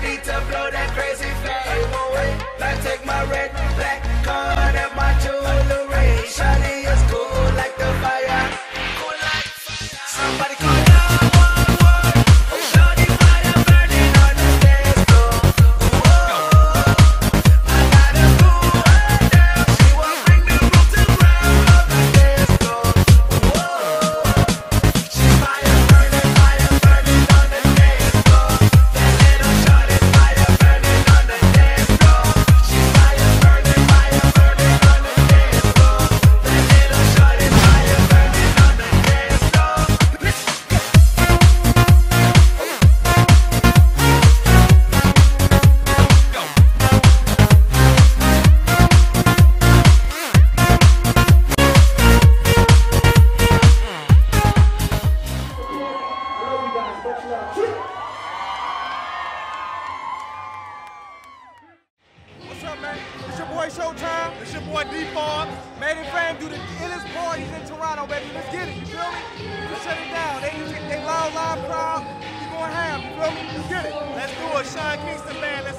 Need to blow that crazy flag. Like take my red boy Showtime. It's your boy D Forbes. Made in Fame do the illest parties in Toronto, baby. Let's get it, you feel me? Let's shut it down. They, they loud, loud, proud. We going ham, you feel me? Let's get it. Let's do it. Sean Kingston Band. Let's